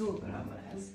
super abraço.